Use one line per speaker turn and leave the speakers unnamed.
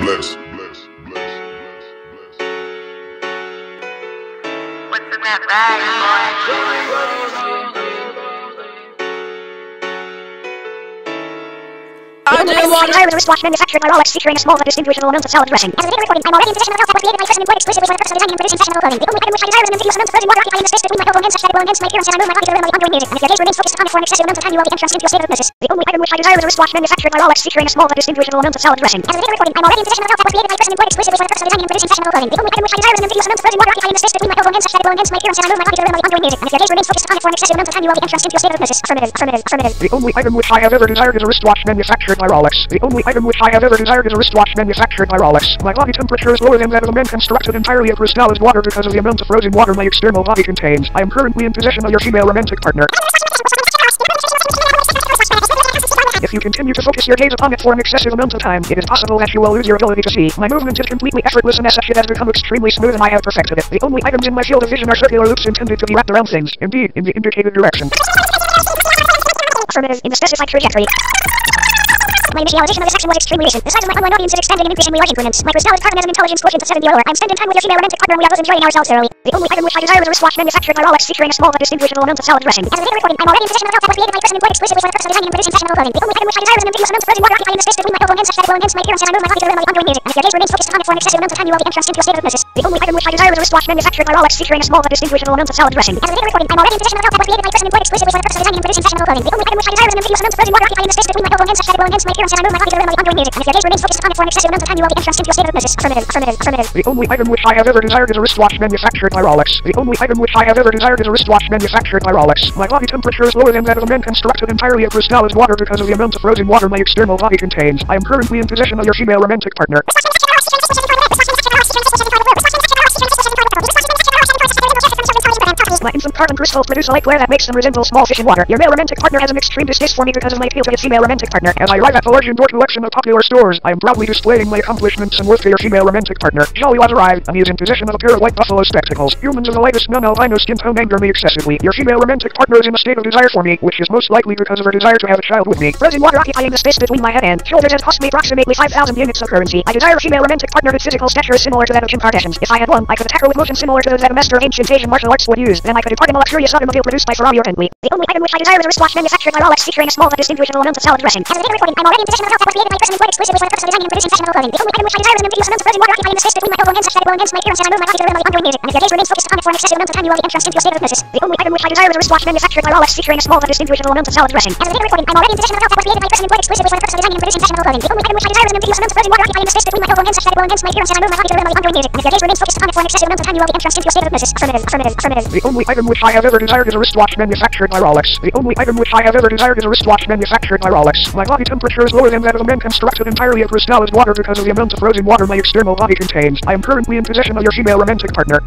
bless.
What's in that bag, boy?
I didn't want
desire with a wristwatch manufactured by Rolex featuring a small but distinguishable amount of solid dressing. As a data recording, I'm already in possession of a that was created by person employed exclusively for the purpose of designing and producing fashionable clothing. The only item which I desire is an amphibious amount of frozen water occupying the space between my elbow and hand such that it will enhance my appearance and I move my body to the rhythm of the ongoing music. And if your gaze remains focused upon it for an excessive amount of time, you will be entranced into a state of hypnosis. The only item which I desire is a wristwatch manufactured by Rolex featuring a small but distinguishable amount of solid dressing. As a data recording, I'm already in possession of a that was created by person employed exclusively for the purpose of designing and producing fashionable clothing. The only item which I desire is an amphibious amount of frozen water occupying the space between my elbow and hand such that it will enhance my appearance and I move my body to the rhythm of the ongoing music. And if your gaze remains focused upon it for an excessive amount of time, you will be entranced into a state of hypnosis. Affirmative, affirmative, affirmative.
The only item which I have ever desired is a wristwatch manufactured by Rolex. The only item which I have ever desired is a wristwatch manufactured by Rolex. My body temperature is lower than that of a man constructed entirely of crystallized water because of the amount of frozen water my external body contains. I am currently in possession of your female romantic partner. If you continue to focus your gaze upon it for an excessive amount of time, it is possible that you will lose your ability to see. My movement is completely effortless and as such it has become extremely smooth and I have perfected it. The only items in my field of vision are circular loops intended to be wrapped around things, indeed, in the indicated direction.
Affirmative in the specified trajectory. My initialization of this action was extremely recent. The size of my online audience is expanding in increasingly large increments. My crystalline carbon has an intelligence quotient of 70 or. I'm spending time with female romantic partner and we are both enjoying ourselves thoroughly. The only item which I desire is a wristwatch manufactured by Rolex featuring a small but distinguishable amount of solid dressing. As a data recording, I'm already in possession of a was created by person employed exclusively for the purpose of designing and producing fashionable clothing. The only item which I desire is an amount of frozen water occupying the space between my elbow and such that it will enhance my appearance and I move my body to the rhythm of the ongoing music. And if your gaze remains focused upon it for an excessive amount of time, you will be entranced into a state of hypnosis. The only item which I desire is a wristwatch manufactured by Rolex featuring a small but distinguishable amount of solid dressing. As a data recording, I'm already in possession of a that was created by person employed exclusively for the purpose of designing and producing fashionable clothing. The only item which I desire is an amphibious amount of frozen water occupying the space between my elbow and such that it will enhance my appearance and I move my body to the rhythm of ongoing music. And if your gaze remains focused it for an excessive amount of time, you will be entranced into a state of hypnosis. Affirmative, affirmative, affirmative.
The only item which I have ever desired is a wristwatch manufactured by Rolex. The only item which I have ever desired is a wristwatch manufactured by Rolex. My body temperature is lower than that of a man constructed entirely of crystallized water because of the amount of frozen water my external body contains. I am currently in possession of your female romantic partner. Carbon crystals produce a light glare that makes them resemble small fish in water. Your male romantic partner has an extreme distaste for me because of my appeal to his female romantic partner. As I arrive at the large indoor collection of popular stores, I am proudly displaying my accomplishments and worth to your female romantic partner. Jolly was arrived, and he is in possession of a pair of white buffalo spectacles. Humans of the lightest non-albino skin tone anger me excessively. Your female romantic partner is in a state of desire for me, which is most likely because of her desire to have a child with me. Frozen water occupying the space between my head and shoulders has cost me approximately 5,000 units of currency. I desire a female romantic partner whose physical stature is similar to that of Kim Kardashian's. If I had one, I could attack her with motion similar to those that a master of ancient Asian martial arts would use. Then I could depart a luxurious automobile produced by Ferrari or Bentley. The only item which I desire is a wristwatch manufactured by Rolex featuring a small but distinguishable amount of solid dressing. As a data recording, I'm already in possession of a that was created by person employed exclusively for the purpose of designing and producing fashionable clothing. The only item which I desire is an amphibious amount of frozen water occupying the space between my elbow and such that it will enhance my appearance and I move my body to the rhythm of the ongoing music. And if your gaze remains focused upon it for an excessive amount of time, you will be entranced into a state of hypnosis. The only item which I desire is a wristwatch manufactured by Rolex featuring a small but distinguishable amount of solid dressing. As a data recording, I'm already in possession of a that was created by person employed exclusively for the purpose of designing and producing fashionable clothing. The only item which I desire is an amphibious amount of frozen water occupying the space between my elbow and such that it will enhance my appearance and I move my body to the rhythm of the ongoing music. And if your gaze remains focused upon it for an excessive amount of time, you will be entranced into a state of hypnosis. Affirmative, affirmative, affirmative. The only item which I have ever desired is a wristwatch manufactured by Rolex. The only item which I have ever desired is a wristwatch manufactured by Rolex. My body temperature is lower than that of a man constructed entirely of crystallized water because of the amount of frozen water my external body contains. I am currently in possession of your female romantic partner.